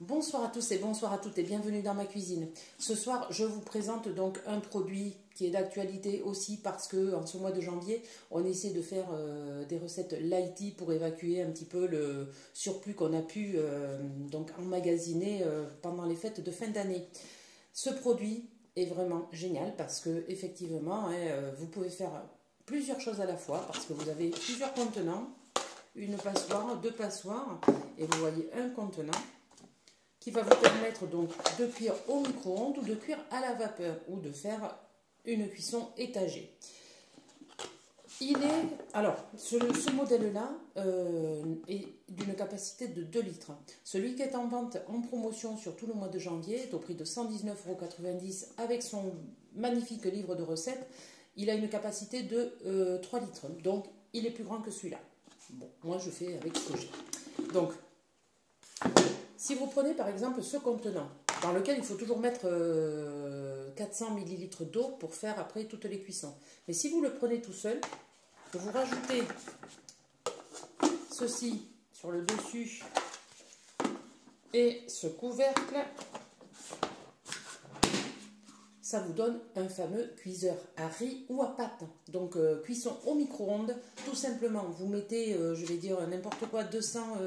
Bonsoir à tous et bonsoir à toutes et bienvenue dans ma cuisine. Ce soir, je vous présente donc un produit qui est d'actualité aussi parce que en ce mois de janvier, on essaie de faire euh, des recettes lighty pour évacuer un petit peu le surplus qu'on a pu euh, emmagasiner euh, pendant les fêtes de fin d'année. Ce produit est vraiment génial parce que effectivement, hein, vous pouvez faire plusieurs choses à la fois parce que vous avez plusieurs contenants, une passoire, deux passoires et vous voyez un contenant va vous permettre donc de cuire au micro-ondes ou de cuire à la vapeur ou de faire une cuisson étagée. Il est, alors, ce, modèle-là euh, est d'une capacité de 2 litres. Celui qui est en vente en promotion sur tout le mois de janvier est au prix de 119,90 euros avec son magnifique livre de recettes. Il a une capacité de 3 euh, litres, donc il est plus grand que celui-là. Moi je fais avec ce que j'ai. Donc, si vous prenez par exemple ce contenant, dans lequel il faut toujours mettre 400 euh, ml d'eau pour faire après toutes les cuissons. Mais si vous le prenez tout seul, vous rajoutez ceci sur le dessus et ce couvercle ça vous donne un fameux cuiseur à riz ou à pâte. Donc euh, cuisson au micro-ondes, tout simplement. Vous mettez, euh, je vais dire n'importe quoi, 200,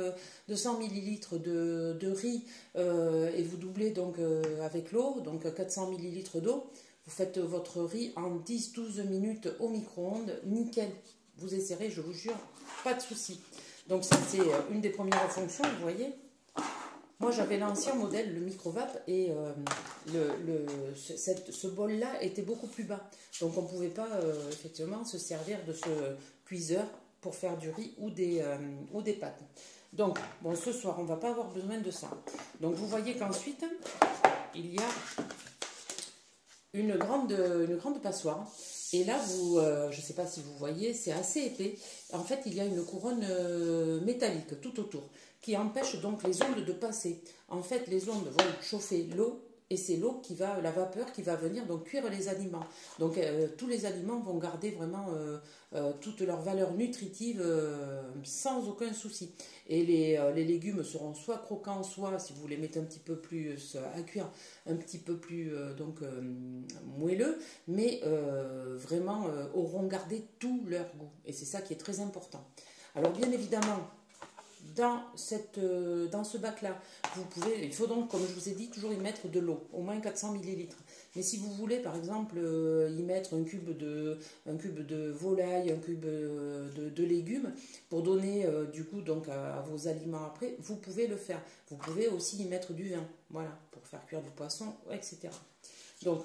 200 ml de, riz et vous doublez donc avec l'eau, donc 400 ml d'eau. Vous faites votre riz en 10-12 minutes au micro-ondes, nickel. Vous essaierez, je vous jure, pas de souci. Donc ça c'est une des premières fonctions, vous voyez. Moi, j'avais l'ancien modèle, le micro-vape, et euh, ce bol-là était beaucoup plus bas. Donc, on ne pouvait pas euh, effectivement se servir de ce cuiseur pour faire du riz ou des, euh, pâtes. Donc, bon, ce soir, on ne va pas avoir besoin de ça. Donc, vous voyez qu'ensuite, il y a une grande, une grande passoire. Et là, vous, je ne sais pas si vous voyez, c'est assez épais. En fait, il y a une couronne métallique tout autour qui empêche donc les ondes de passer. En fait, les ondes vont chauffer l'eau et c'est l'eau qui va, la vapeur qui va venir donc cuire les aliments. Donc euh, tous les aliments vont garder vraiment euh, euh, toute leur valeur nutritive sans aucun souci. Et les, légumes seront soit croquants, soit si vous les mettez un petit peu plus à cuire, un petit peu plus donc moelleux, mais vraiment auront gardé tout leur goût. Et c'est ça qui est très important. Alors bien évidemment, dans, cette, euh, dans ce bac-là, vous pouvez, il faut donc, comme je vous ai dit, toujours y mettre de l'eau, au moins 400 ml. Mais si vous voulez, par exemple, euh, y mettre un cube de, un cube de volaille, un cube euh, de, légumes, pour donner du goût donc, à, vos aliments après, vous pouvez le faire. Vous pouvez aussi y mettre du vin, voilà, pour faire cuire du poisson, etc. Donc,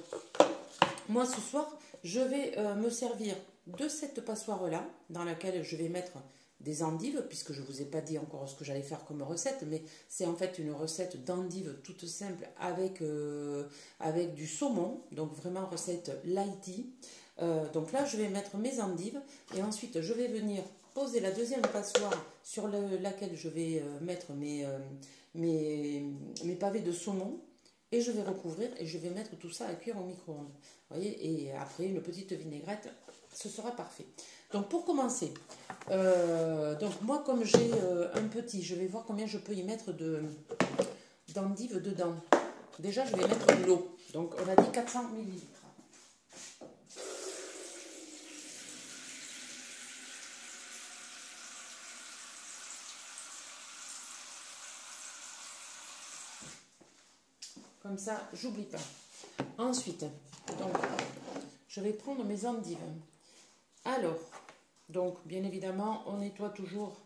moi, ce soir, je vais me servir de cette passoire-là, dans laquelle je vais mettre des endives, puisque je ne vous ai pas dit encore ce que j'allais faire comme recette, mais c'est en fait une recette d'endives toute simple avec, euh, avec du saumon, donc vraiment recette lighty. Euh, donc là, je vais mettre mes endives et ensuite je vais venir poser la deuxième passoire sur laquelle je vais euh, mettre mes, mes, mes pavés de saumon et je vais recouvrir et je vais mettre tout ça à cuire au micro-ondes. voyez Et après, une petite vinaigrette, ce sera parfait. Donc pour commencer, euh, donc moi comme j'ai euh, un petit, je vais voir combien je peux y mettre de d'endives dedans. Déjà je vais mettre de l'eau. Donc on a dit 400 millilitres. Comme ça, j'oublie pas. Ensuite, donc, je vais prendre mes endives. Alors, donc, bien évidemment, on nettoie toujours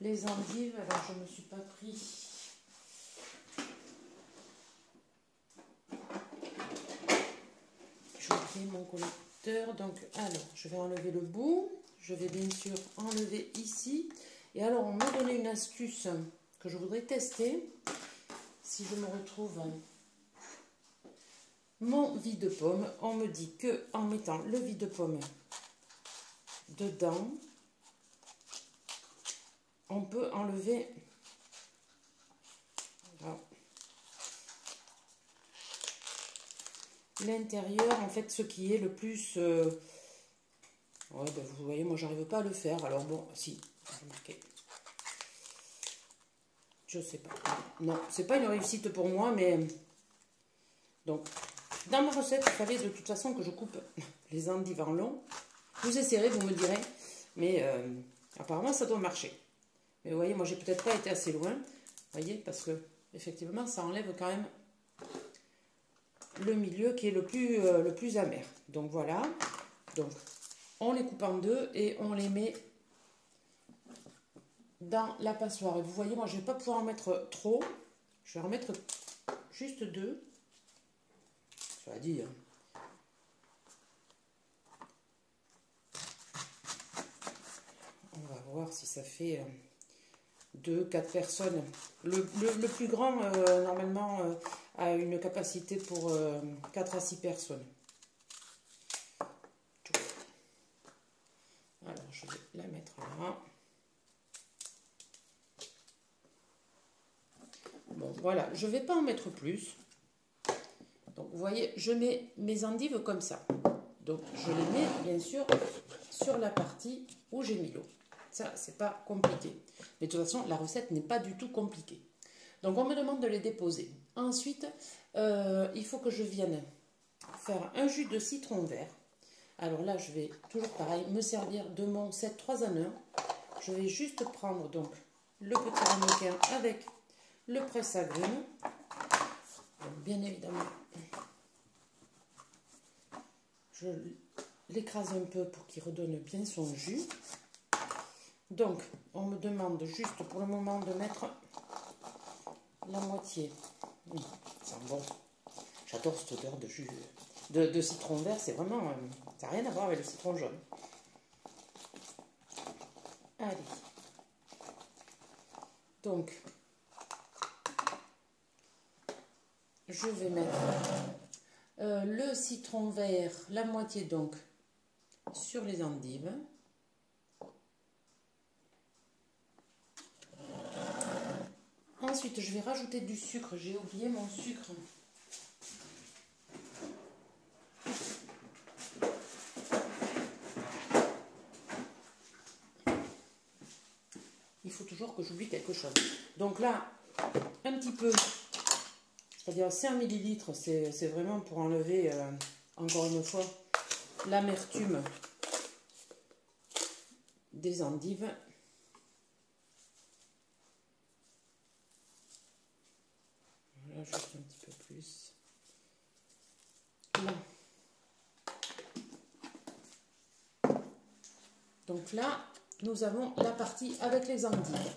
les endives. Alors, je ne me suis pas pris... Mon collecteur. Donc, alors, je vais enlever le bout. Je vais bien sûr enlever ici. Et alors, on m'a donné une astuce que je voudrais tester. Si je me retrouve mon vide-pomme, on me dit que en mettant le vide-pomme dedans, on peut enlever l'intérieur, en fait, ce qui est le plus... Euh, ben, vous voyez, moi, j'arrive pas à le faire. Alors bon, si. Je sais pas. Non, c'est pas une réussite pour moi, mais... Donc, dans ma recette, il fallait de toute façon que je coupe les endives en long. Vous essayerez, vous me direz. Mais euh, apparemment, ça doit marcher. Mais vous voyez, moi, j'ai peut-être pas été assez loin. Vous voyez, parce que, effectivement, ça enlève quand même le milieu qui est le plus, euh, le plus amer. Donc, voilà. Donc, on les coupe en deux et on les met dans la passoire. Et vous voyez, moi, je ne vais pas pouvoir en mettre trop. Je vais en mettre juste deux. Ça va dire. On voir si ça fait euh, deux, quatre personnes. Le, plus grand, euh, normalement, euh, a une capacité pour 4 à 6 personnes. Alors, je vais la mettre là. Bon, voilà, je ne vais pas en mettre plus. Donc, vous voyez, je mets mes endives comme ça. Donc, je les mets, bien sûr, sur la partie où j'ai mis l'eau. Ça, c'est pas compliqué. Mais de toute façon, la recette n'est pas du tout compliquée. Donc, on me demande de les déposer. Ensuite, euh, il faut que je vienne faire un jus de citron vert. Alors là, je vais toujours pareil, me servir de mon set 3 en 1. Je vais juste prendre donc le petit ramequin avec le presse agrumes. Bien évidemment, je l'écrase un peu pour qu'il redonne bien son jus. Donc, on me demande juste pour le moment de mettre la moitié. C'est bon. J'adore cette odeur de jus de, citron vert. C'est vraiment... Euh, ça n'a rien à voir avec le citron jaune. Allez. Donc, je vais mettre euh, le citron vert, la moitié donc, sur les endives. Ensuite, je vais rajouter du sucre. J'ai oublié mon sucre. Il faut toujours que j'oublie quelque chose. Donc là, un petit peu c'est-à-dire 5 millilitres, c'est vraiment pour enlever, euh, encore une fois, l'amertume des endives. Voilà, juste un petit peu plus. Là. Donc là, nous avons la partie avec les endives.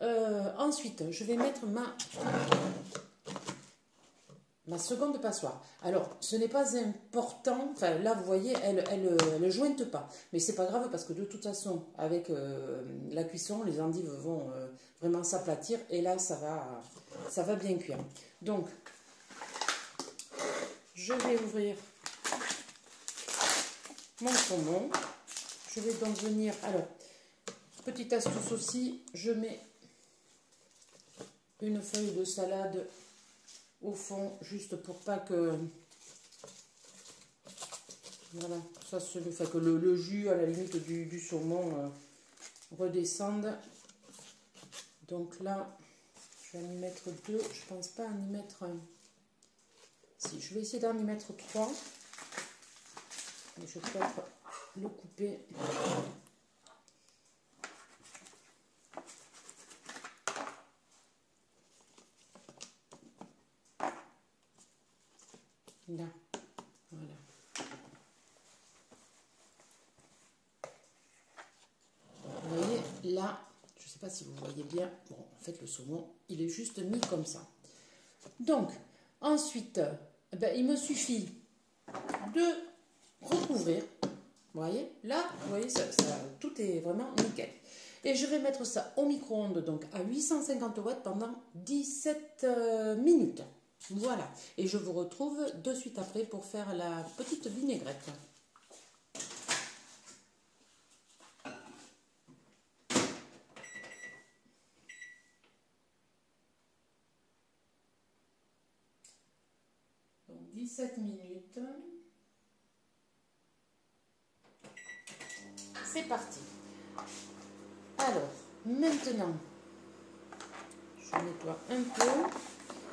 Euh, ensuite, je vais mettre ma ma seconde passoire. Alors, ce n'est pas important, enfin là vous voyez, elle elle jointe pas. Mais c'est pas grave parce que de toute façon, avec euh, la cuisson, les endives vont euh, vraiment s'aplatir et là ça va, ça va bien cuire. Donc, je vais ouvrir mon saumon. Je vais donc venir, alors, petite astuce aussi, je mets une feuille de salade au fond, juste pour pas que... Voilà, ça se fait que le, jus à la limite du, saumon euh, redescende. Donc là, je vais en y mettre deux. Je pense pas en y mettre un. Si, je vais essayer d'en y mettre trois. je le couper. Là, voilà. Vous voyez, là, je ne sais pas si vous voyez bien, bon, en fait, le saumon, il est juste mis comme ça. Donc, ensuite, eh ben, il me suffit de recouvrir. Vous voyez, là, vous voyez, tout est vraiment nickel. Et je vais mettre ça au micro-ondes, donc à 850 watts pendant 17 euh, minutes. Voilà, et je vous retrouve de suite après pour faire la petite vinaigrette. Donc 17 minutes. Parti. Alors, maintenant, Je nettoie un peu.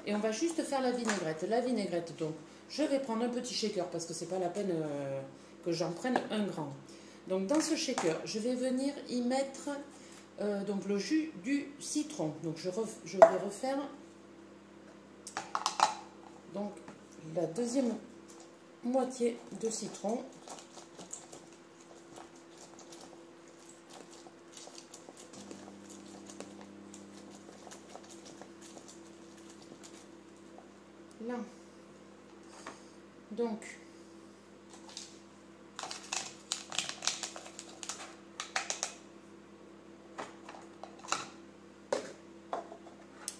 Et on va juste faire la vinaigrette. La vinaigrette, donc, je vais prendre un petit shaker parce que c'est pas la peine euh, que j'en prenne un grand. Donc, dans ce shaker, je vais venir y mettre euh, donc, le jus du citron. Donc, je, je vais refaire donc, la deuxième moitié de citron. Là. Donc,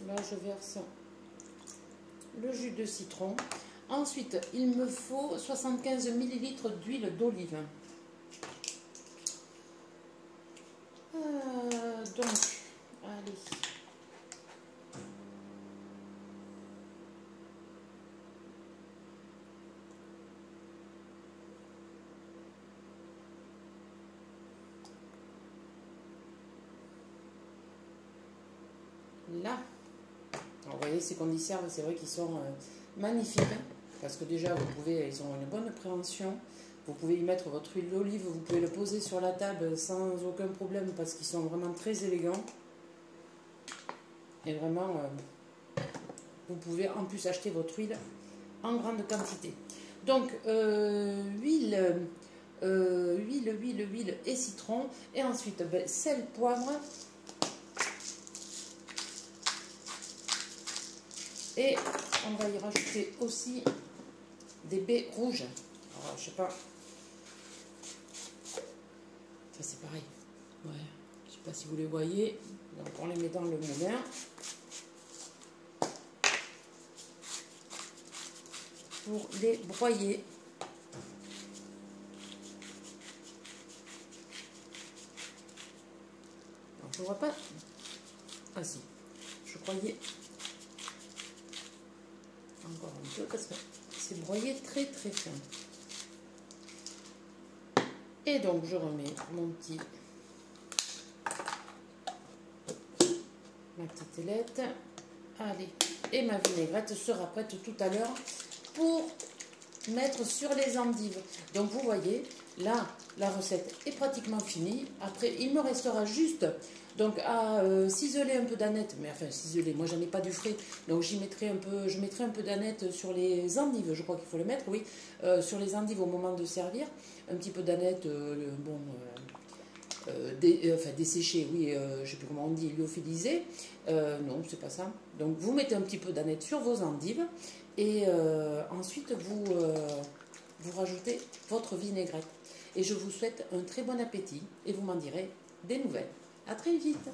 là je verse le jus de citron. Ensuite, il me faut 75 ml d'huile d'olive. Euh, donc, allez. Là. vous voyez, ces conditions, c'est vrai qu'ils sont euh, magnifiques. Parce que déjà, vous pouvez, ils ont une bonne préhension. Vous pouvez y mettre votre huile d'olive, vous pouvez le poser sur la table sans aucun problème parce qu'ils sont vraiment très élégants. Et vraiment, euh, vous pouvez en plus acheter votre huile en grande quantité. Donc, euh, huile, huile, huile, huile et citron. Et ensuite, ben, sel, poivre. Et on va y rajouter aussi des baies rouges. Alors, je sais pas. Ça, c'est pareil. Ouais. Je sais pas si vous les voyez. Donc, on les met dans le moulin. Pour les broyer. Alors, je vois pas. Ah si. Je croyais encore un peu parce que c'est broyé très très fin. Et donc je remets mon petit ma petite ailette. Allez, et ma vinaigrette sera prête tout à l'heure pour mettre sur les endives. Donc vous voyez, là, la recette est pratiquement finie. Après, il me restera juste donc à euh, ciseler un peu d'aneth, mais enfin ciseler, moi j'en ai pas du frais, donc mettrai un peu, je mettrai un peu d'aneth sur les endives, je crois qu'il faut le mettre, oui, euh, sur les endives au moment de servir, un petit peu d'aneth, euh, bon, enfin desséché, oui, je sais plus comment on dit, lyophilisé, non, c'est pas ça. Donc vous mettez un petit peu d'aneth sur vos endives et ensuite vous rajoutez votre vinaigrette. Et je vous souhaite un très bon appétit et vous m'en direz des nouvelles. À très vite